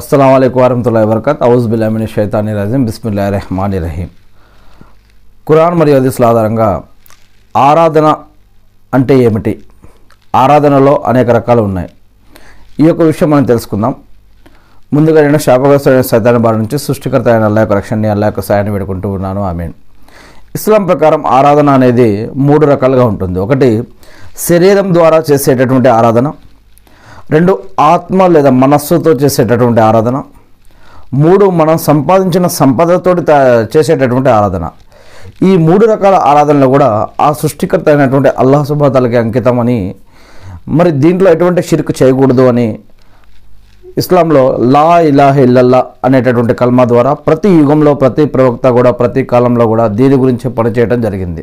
అస్సలం అయికు వరహతుల్లా వరకత్ ఔజ్ బిల్లామిని షైతాని రజీం బిస్మిల్లా రెహమాని రహీం ఖురాన్ మరియు హదీస్ల ఆధారంగా ఆరాధన అంటే ఏమిటి? ఆరాధనలో అనేక రకాలు ఉన్నాయి. ఈ యొక్క విషయం మనం తెలుసుకుందాం. ముందుగా నేను శాపగ్రస్తుడైన సైతాన్ని బారి నుంచి సృష్టికర్త అయిన అల్లా యొక్క రక్షణని అల్లా యొక్క సాయాన్ని వేడుకుంటూ ఉన్నాను. ఆమె ఇస్లాం ప్రకారం ఆరాధన అనేది మూడు రకాలుగా ఉంటుంది. ఒకటి శరీరం ద్వారా చేసేటటువంటి ఆరాధన. రెండు ఆత్మ లేదా మనస్సుతో చేసేటటువంటి ఆరాధన. మూడు మనం సంపాదించిన సంపదతోటి చేసేటటువంటి ఆరాధన. ఈ మూడు రకాల ఆరాధనలు కూడా ఆ సృష్టికర్త అయినటువంటి అల్లాహ్ సుబాతాలకి అంకితం అని మరి దీంట్లో ఎటువంటి షిర్క్ చేయకూడదు అని ఇస్లాంలో లా ఇలాహ ఇల్లల్లా అనేటటువంటి కల్మా ద్వారా ప్రతి యుగంలో ప్రతి ప్రవక్త కూడా ప్రతి కాలంలో కూడా దీని గురించి పనిచేయడం జరిగింది.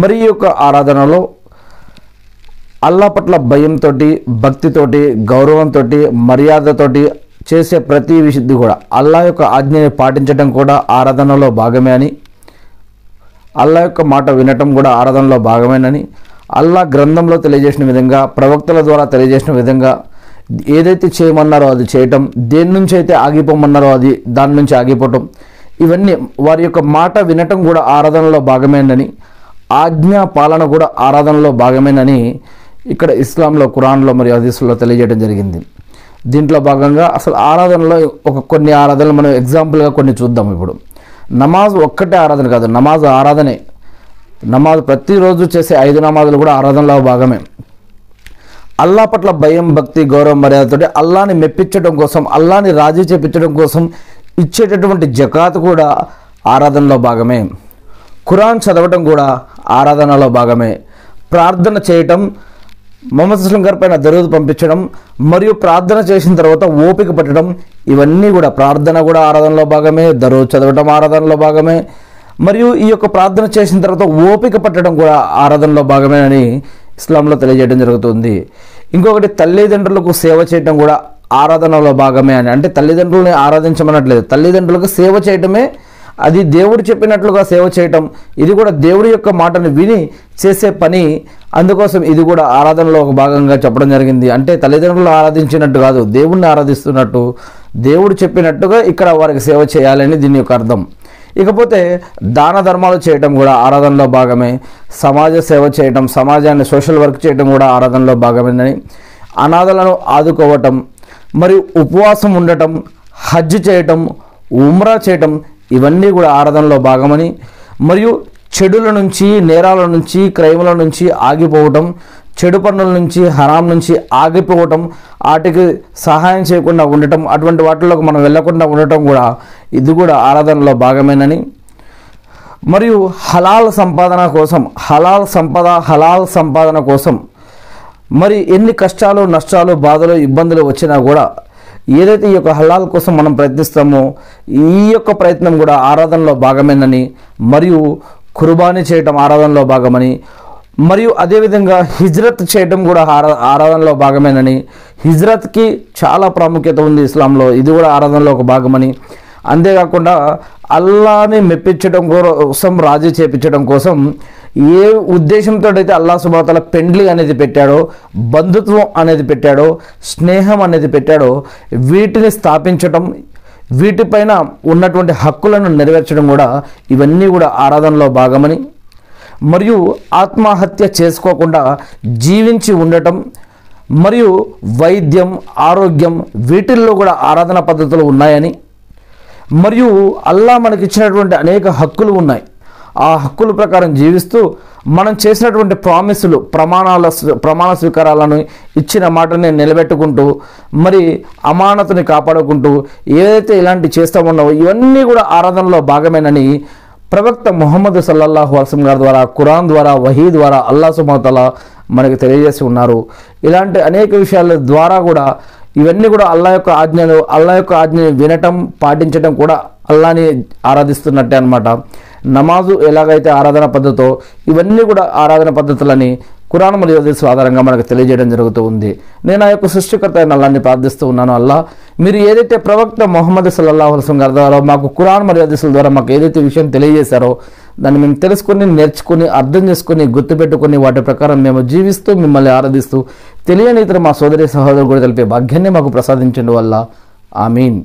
మరి యొక్క ఆరాధనలో అల్లా పట్ల భయంతో భక్తితోటి గౌరవంతో మర్యాదతోటి చేసే ప్రతి విశుద్ధి కూడా అల్లా యొక్క ఆజ్ఞని పాటించడం కూడా ఆరాధనలో భాగమే అని అల్లా యొక్క మాట వినటం కూడా ఆరాధనలో భాగమేనని అల్లా గ్రంథంలో తెలియజేసిన విధంగా ప్రవక్తల ద్వారా తెలియజేసిన విధంగా ఏదైతే చేయమన్నారో అది చేయటం దేని నుంచి అయితే ఆగిపోమన్నారో అది దాని నుంచి ఆగిపోవటం ఇవన్నీ వారి యొక్క మాట వినటం కూడా ఆరాధనలో భాగమేనని ఆజ్ఞా పాలన కూడా ఆరాధనలో భాగమేనని ఇక్కడ ఇస్లాంలో ఖురాన్లో మరియు హదీసుల్లో తెలియజేయడం జరిగింది. దీంట్లో భాగంగా అసలు ఆరాధనలో ఒక కొన్ని ఆరాధనలు మనం ఎగ్జాంపుల్గా కొన్ని చూద్దాం ఇప్పుడు. నమాజ్ ఒక్కటే ఆరాధన కాదు నమాజ్ ఆరాధనే. నమాజ్ ప్రతిరోజు చేసే ఐదు నమాజులు కూడా ఆరాధనలో భాగమే. అల్లా పట్ల భయం భక్తి గౌరవం మర్యాదతోటి అల్లాని మెప్పించడం కోసం అల్లాని రాజీ చేపించడం కోసం ఇచ్చేటటువంటి జకాత్ కూడా ఆరాధనలో భాగమే. ఖురాన్ చదవటం కూడా ఆరాధనలో భాగమే. ప్రార్థన చేయటం మొహమ్మద్ అస్లం గారి పైన దరువుదు పంపించడం మరియు ప్రార్థన చేసిన తర్వాత ఓపిక పట్టడం ఇవన్నీ కూడా ప్రార్థన కూడా ఆరాధనలో భాగమే దరువు చదవటం ఆరాధనలో భాగమే మరియు ఈ యొక్క ప్రార్థన చేసిన తర్వాత ఓపిక పట్టడం కూడా ఆరాధనలో భాగమేనని ఇస్లాంలో తెలియజేయడం జరుగుతుంది. ఇంకొకటి తల్లిదండ్రులకు సేవ చేయడం కూడా ఆరాధనలో భాగమే అని. అంటే తల్లిదండ్రులని ఆరాధించమనట్లేదు. తల్లిదండ్రులకు సేవ చేయటమే అది దేవుడు చెప్పినట్లుగా సేవ చేయటం. ఇది కూడా దేవుడి యొక్క మాటను విని చేసే పని. అందుకోసం ఇది కూడా ఆరాధనలో ఒక భాగంగా చెప్పడం జరిగింది. అంటే తల్లిదండ్రులు ఆరాధించినట్టు కాదు దేవుణ్ణి ఆరాధిస్తున్నట్టు. దేవుడు చెప్పినట్టుగా ఇక్కడ వారికి సేవ చేయాలని దీని యొక్క అర్థం. ఇకపోతే దాన ధర్మాలు చేయటం కూడా ఆరాధనలో భాగమే. సమాజ సేవ చేయటం సమాజాన్ని సోషల్ వర్క్ చేయటం కూడా ఆరాధనలో భాగమేనని. అనాథలను ఆదుకోవటం మరియు ఉపవాసం ఉండటం హజ్ చేయటం ఉమ్రా చేయటం ఇవన్నీ కూడా ఆరాధనలో భాగమని మరియు చెడుల నుంచి నేరాల నుంచి క్రైముల నుంచి ఆగిపోవటం చెడు పనుల నుంచి హరాం నుంచి ఆగిపోవటం వాటికి సహాయం చేయకుండా ఉండటం అటువంటి వాటిలోకి మనం వెళ్ళకుండా ఉండటం కూడా ఇది కూడా ఆరాధనలో భాగమేనని. మరియు హలాల్ సంపాదన కోసం హలాల్ సంపద హలాల్ సంపాదన కోసం మరి ఎన్ని కష్టాలు నష్టాలు బాధలు ఇబ్బందులు వచ్చినా కూడా ఏదైతే ఈ యొక్క హలాల్ కోసం మనం ప్రయత్నిస్తామో ఈ యొక్క ప్రయత్నం కూడా ఆరాధనలో భాగమేనని మరియు కుర్బానీ చేయటం ఆరాధనలో భాగమని మరియు అదేవిధంగా హిజ్రత్ చేయటం కూడా ఆరా ఆరాధనలో భాగమేనని హిజ్రత్కి చాలా ప్రాముఖ్యత ఉంది ఇస్లాంలో. ఇది కూడా ఆరాధనలో ఒక భాగమని. అంతేకాకుండా అల్లాని మెప్పించడం కోసం రాజీ చేపించడం కోసం ఏ ఉద్దేశంతో అయితే అల్లా సుబాతల పెండ్లి అనేది పెట్టాడో బంధుత్వం అనేది పెట్టాడో స్నేహం అనేది పెట్టాడో వీటిని స్థాపించటం వీటిపైన ఉన్నటువంటి హక్కులను నెరవేర్చడం కూడా ఇవన్నీ కూడా ఆరాధనలో భాగమని మరియు ఆత్మహత్య చేసుకోకుండా జీవించి ఉండటం మరియు వైద్యం ఆరోగ్యం వీటిల్లో కూడా ఆరాధన పద్ధతులు ఉన్నాయని మరియు అల్లా మనకిచ్చినటువంటి అనేక హక్కులు ఉన్నాయి. ఆ హక్కుల ప్రకారం జీవిస్తూ మనం చేసినటువంటి ప్రామిసులు ప్రమాణాల ప్రమాణ స్వీకారాలను ఇచ్చిన మాటని నిలబెట్టుకుంటూ మరి అమానతని కాపాడుకుంటూ ఏదైతే ఇలాంటి చేస్తూ ఉన్నావో ఇవన్నీ కూడా ఆరాధనలో భాగమేనని ప్రవక్త ముహమ్మద్ సల్లల్లాహు అల్సం గారి ద్వారా ఖురాన్ ద్వారా వహీ ద్వారా అల్లా సుమతల మనకి తెలియజేసి ఉన్నారు. ఇలాంటి అనేక విషయాల ద్వారా కూడా ఇవన్నీ కూడా అల్లా యొక్క ఆజ్ఞలు అల్లా యొక్క ఆజ్ఞని వినటం పాటించడం కూడా అల్లాని ఆరాధిస్తున్నట్టే అనమాట నమాజు ఎలాగైతే ఆరాధన పద్ధతో ఇవన్నీ కూడా ఆరాధన పద్ధతులని కురాన్ మరియు ఆధారంగా మనకు తెలియజేయడం జరుగుతూ ఉంది. నేను ఆ యొక్క సృష్టికర్త అయిన అల్లాన్ని ప్రార్థిస్తూ ఉన్నాను అల్లా. మీరు ఏదైతే ప్రవక్త మొహమ్మద్ సల్లాహు అల్సం గారి ద్వారా మాకు కురాన్ మరియు హదీసుల ద్వారా మాకు ఏదైతే విషయం తెలియజేశారో దాన్ని మేము తెలుసుకొని నేర్చుకుని అర్థం చేసుకుని గుర్తుపెట్టుకుని వాటి ప్రకారం మేము జీవిస్తూ మిమ్మల్ని ఆరాధిస్తూ తెలియని ఇతర మా సోదరి సహోదరు కూడా తెలిపే భాగ్యాన్ని మాకు ప్రసాదించండి వల్ల ఆమీన్.